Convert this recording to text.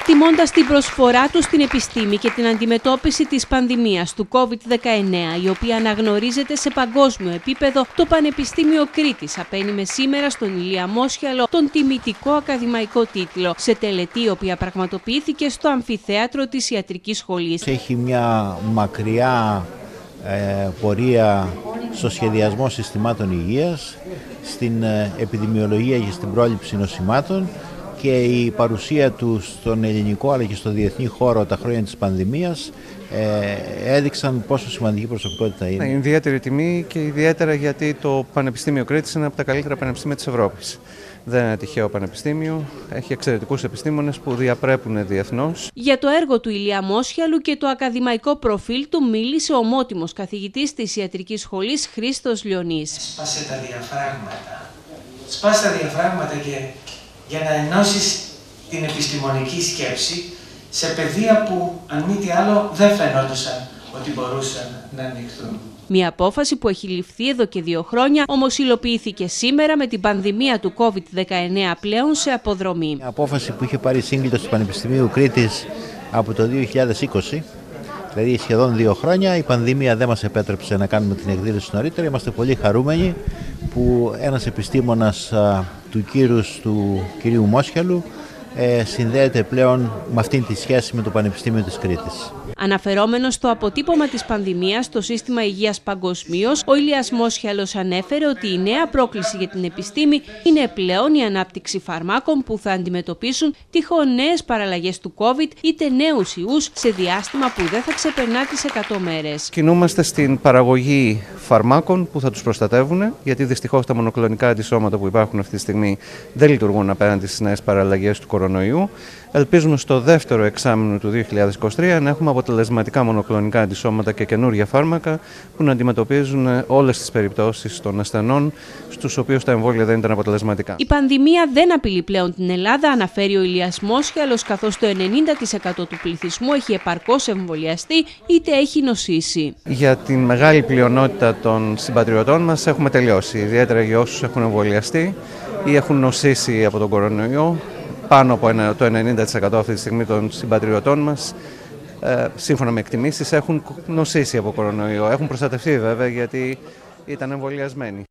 Εκτιμώντας την προσφορά του στην επιστήμη και την αντιμετώπιση της πανδημίας του COVID-19, η οποία αναγνωρίζεται σε παγκόσμιο επίπεδο, το Πανεπιστήμιο Κρήτης απένιμε σήμερα στον Ηλία Μόσχιαλο τον τιμητικό ακαδημαϊκό τίτλο, σε τελετή η οποία πραγματοποιήθηκε στο αμφιθέατρο της Ιατρικής Σχολής. Έχει μια μακριά ε, πορεία στο σχεδιασμό συστημάτων υγείας, στην ε, επιδημιολογία και στην πρόληψη νοσημάτων και η παρουσία του στον ελληνικό αλλά και στο διεθνή χώρο τα χρόνια της πανδημίας ε, έδειξαν πόσο σημαντική προσωπικότητα είναι. Είναι ιδιαίτερη τιμή και ιδιαίτερα γιατί το Πανεπιστήμιο Κρήτης είναι από τα καλύτερα πανεπιστήμια της Ευρώπης. Δεν είναι τυχαίο πανεπιστήμιο, έχει εξαιρετικούς επιστήμονες που διαπρέπουν διεθνώς. Για το έργο του Ηλία Μόσχιαλου και το ακαδημαϊκό προφίλ του μίλησε ο ομότιμος καθηγητής της Ιατρικής Σχολής Χρήστος Λιονής. Σπάσε τα διαφράγματα. Σπάσε τα διαφράγματα και για να ενώσεις την επιστημονική σκέψη σε πεδία που αν μη τι άλλο δεν φαινόντουσαν ότι μπορούσαν να ανοιχθούν. Μια απόφαση που έχει ληφθεί εδώ και δύο χρόνια, όμως υλοποιήθηκε σήμερα με την πανδημία του COVID-19 πλέον σε αποδρομή. Μια απόφαση που είχε πάρει σύγκλιτο του Πανεπιστημίου Κρήτης από το 2020, δηλαδή σχεδόν δύο χρόνια. Η πανδημία δεν μας επέτρεψε να κάνουμε την εκδήλωση νωρίτερα. Είμαστε πολύ χαρούμενοι που ένας επιστήμονας του κύρους του κυρίου Μόσχαλου ε, συνδέεται πλέον με αυτήν τη σχέση με το Πανεπιστήμιο της Κρήτης. Αναφερόμενος στο αποτύπωμα της πανδημίας στο σύστημα υγείας παγκοσμίως, ο Ηλίας Μόσχαλος ανέφερε ότι η νέα πρόκληση για την επιστήμη είναι πλέον η ανάπτυξη φαρμάκων που θα αντιμετωπίσουν τυχόν νέες παραλλαγές του COVID είτε νέους ιούς σε διάστημα που δεν θα ξεπερνά τις 100 μέρες. Κινούμαστε στην παραγωγή φαρμάκων που θα τους προστατεύουν, γιατί δυστυχώς τα μονοκλονικά αντισώματα που υπάρχουν αυτή τη στιγμή δεν λειτουργούν απέναντι στις νέες παραλλαγές του κορονοϊού. Ελπίζουμε στο δεύτερο εξάμεινο του 2023 να έχουμε αποτελεσματικά μονοκλονικά αντισώματα και καινούργια φάρμακα που να αντιμετωπίζουν όλες τις περιπτώσεις των ασθενών στους οποίους τα εμβόλια δεν ήταν αποτελεσματικά. Η πανδημία δεν απειλεί πλέον την Ελλάδα, αναφέρει ο Ηλίας Μόσχαλος, καθώς το 90% του πληθυσμού έχει επαρκώς εμβολιαστεί είτε έχει νοσήσει. Για την μεγάλη πλειονότητα των συμπατριωτών μας έχουμε τελειώσει, ιδιαίτερα για όσους έχουν εμβολιαστεί ή έχουν νοσήσει από τον κορονοϊό πάνω από το 90% αυτή τη στιγμή των συμπατριωτών μας ε, σύμφωνα με εκτιμήσεις έχουν νοσήσει από κορονοϊό. Έχουν προστατευτεί βέβαια γιατί ήταν εμβολιασμένοι.